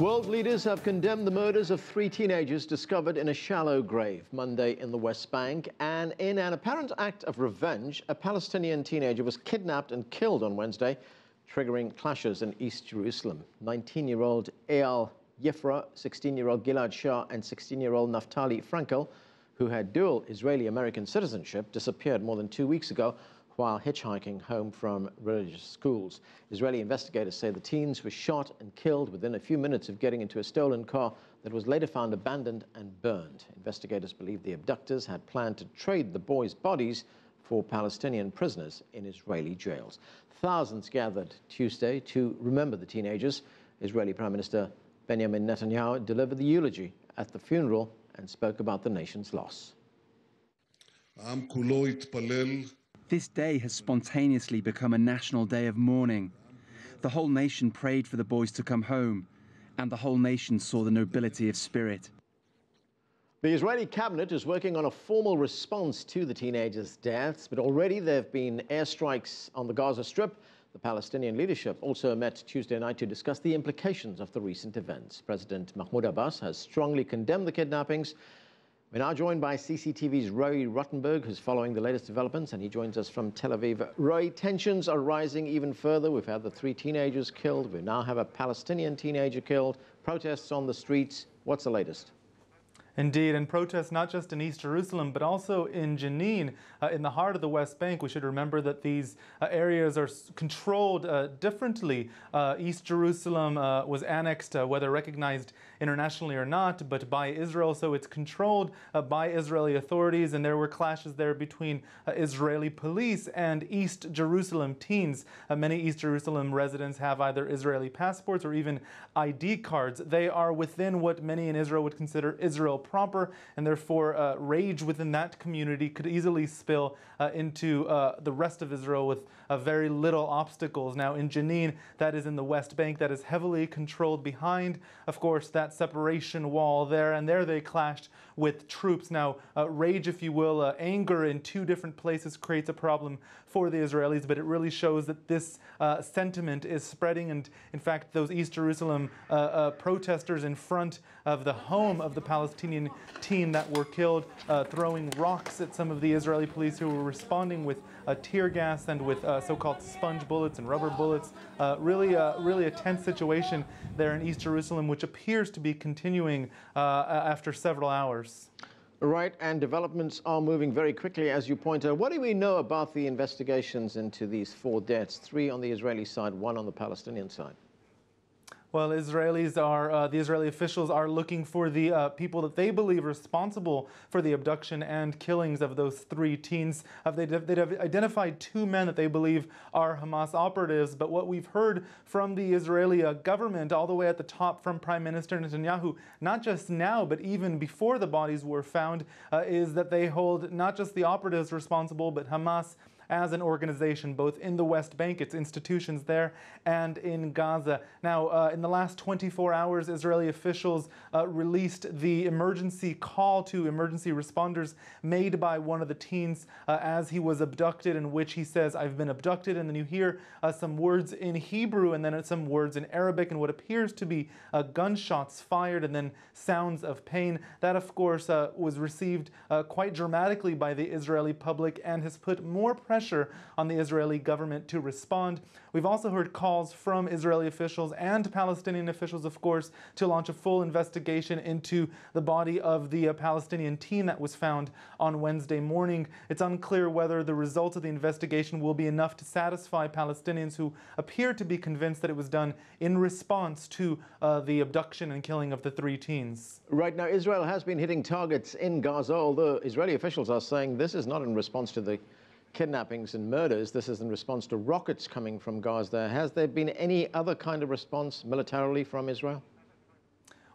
World leaders have condemned the murders of three teenagers discovered in a shallow grave Monday in the West Bank. And in an apparent act of revenge, a Palestinian teenager was kidnapped and killed on Wednesday, triggering clashes in East Jerusalem. 19 year old Eyal Yifrah, 16 year old Gilad Shaer, and 16 year old Naftali Frenkel, who had dual Israeli American citizenship, disappeared more than two weeks ago while hitchhiking home from religious schools. Israeli investigators say the teens were shot and killed within a few minutes of getting into a stolen car that was later found abandoned and burned. Investigators believe the abductors had planned to trade the boys' bodies for Palestinian prisoners in Israeli jails. Thousands gathered Tuesday to remember the teenagers. Israeli Prime Minister Benjamin Netanyahu delivered the eulogy at the funeral and spoke about the nation's loss. This day has spontaneously become a national day of mourning. The whole nation prayed for the boys to come home, and the whole nation saw the nobility of spirit. The Israeli cabinet is working on a formal response to the teenagers' deaths, but already there have been airstrikes on the Gaza Strip. The Palestinian leadership also met Tuesday night to discuss the implications of the recent events. President Mahmoud Abbas has strongly condemned the kidnappings we're now joined by CCTV's Roee Ruttenberg, who's following the latest developments, and he joins us from Tel Aviv. Roy, tensions are rising even further. We've had the three teenagers killed. We now have a Palestinian teenager killed. Protests on the streets. What's the latest? Indeed, and protests not just in East Jerusalem, but also in Jenin, uh, in the heart of the West Bank. We should remember that these uh, areas are controlled uh, differently. Uh, East Jerusalem uh, was annexed, uh, whether recognized internationally or not, but by Israel, so it's controlled by Israeli authorities, and there were clashes there between Israeli police and East Jerusalem teens. many East Jerusalem residents have either Israeli passports or even ID cards. They are within what many in Israel would consider Israel proper, and therefore uh, rage within that community could easily spill uh, into uh, the rest of Israel with uh, very little obstacles. Now, in Jenin, that is in the West Bank, that is heavily controlled behind, of course, that separation wall there, and there they clashed with troops. Now, uh, rage, if you will, uh, anger in two different places creates a problem for the Israelis, but it really shows that this sentiment is spreading. And in fact, those East Jerusalem protesters in front of the home of the Palestinian teen that were killed, uh, throwing rocks at some of the Israeli police who were responding with uh, tear gas and with uh, so-called sponge bullets and rubber bullets. Uh, really, really a tense situation there in East Jerusalem, which appears to be continuing after several hours. Right, and developments are moving very quickly, as you point out. What do we know about the investigations into these four deaths? Three on the Israeli side, one on the Palestinian side. Well, Israelis are, uh, the Israeli officials are looking for the uh, people that they believe responsible for the abduction and killings of those three teens. Uh, they've, they've identified two men that they believe are Hamas operatives, but what we've heard from the Israeli uh, government, all the way at the top from Prime Minister Netanyahu, not just now, but even before the bodies were found, uh, is that they hold not just the operatives responsible, but Hamas as an organization, both in the West Bank, its institutions there, and in Gaza. Now, uh, in the last 24 hours, Israeli officials uh, released the emergency call to emergency responders made by one of the teens uh, as he was abducted, in which he says, I've been abducted. And then you hear uh, some words in Hebrew and then some words in Arabic and what appears to be uh, gunshots fired and then sounds of pain. That, of course, uh, was received quite dramatically by the Israeli public and has put more pressure pressure on the Israeli government to respond. We've also heard calls from Israeli officials and Palestinian officials, of course, to launch a full investigation into the body of the uh, Palestinian teen that was found on Wednesday morning. It's unclear whether the results of the investigation will be enough to satisfy Palestinians who appear to be convinced that it was done in response to uh, the abduction and killing of the three teens. Right now, Israel has been hitting targets in Gaza, although Israeli officials are saying this is not in response to the kidnappings and murders. This is in response to rockets coming from Gaza. Has there been any other kind of response militarily from Israel?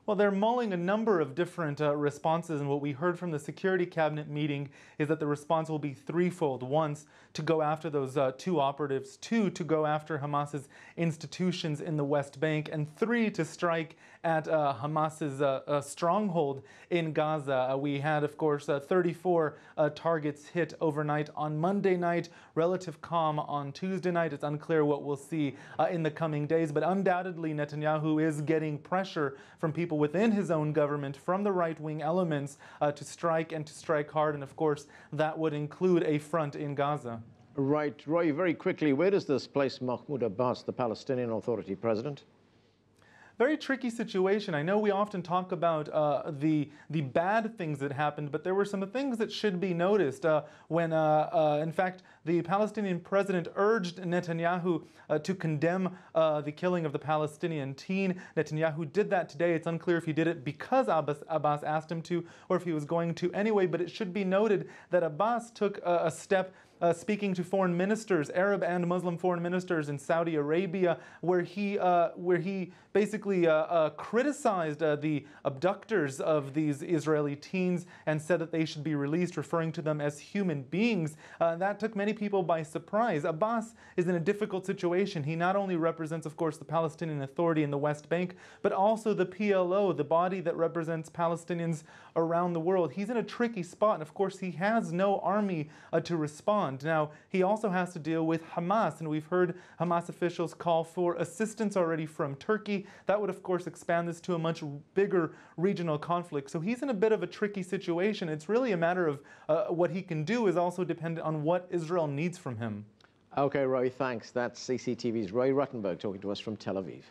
Well, they're mulling a number of different uh, responses, and what we heard from the Security Cabinet meeting is that the response will be threefold. Once, to go after those uh, two operatives, two, to go after Hamas's institutions in the West Bank, and three, to strike at uh, Hamas's uh, uh, stronghold in Gaza. Uh, we had, of course, 34 targets hit overnight on Monday night, relative calm on Tuesday night. It's unclear what we'll see in the coming days, but undoubtedly Netanyahu is getting pressure from people within his own government, from the right wing elements, uh, to strike and to strike hard. And of course, that would include a front in Gaza. Right. Roee, very quickly, where does this place Mahmoud Abbas, the Palestinian Authority president? Very tricky situation. I know we often talk about uh, the the bad things that happened, but there were some things that should be noticed uh, when, uh, uh in fact, the Palestinian president urged Netanyahu uh, to condemn uh, the killing of the Palestinian teen. Netanyahu did that today. It's unclear if he did it because Abbas, Abbas asked him to, or if he was going to anyway. But it should be noted that Abbas took a step uh, speaking to foreign ministers, Arab and Muslim foreign ministers in Saudi Arabia, where he uh, where he basically uh, uh criticized uh, the abductors of these Israeli teens and said that they should be released, referring to them as human beings. That took many people by surprise. Abbas is in a difficult situation. He not only represents, of course, the Palestinian Authority in the West Bank, but also the PLO, the body that represents Palestinians around the world. He's in a tricky spot, and of course, he has no army to Now, he also has to deal with Hamas, and we've heard Hamas officials call for assistance already from Turkey. That would, of course, expand this to a much bigger regional conflict. So he's in a bit of a tricky situation. It's really a matter of uh, what he can do is also dependent on what Israel needs from him. Okay, Roee, thanks. That's CCTV's Roee Ruttenberg talking to us from Tel Aviv.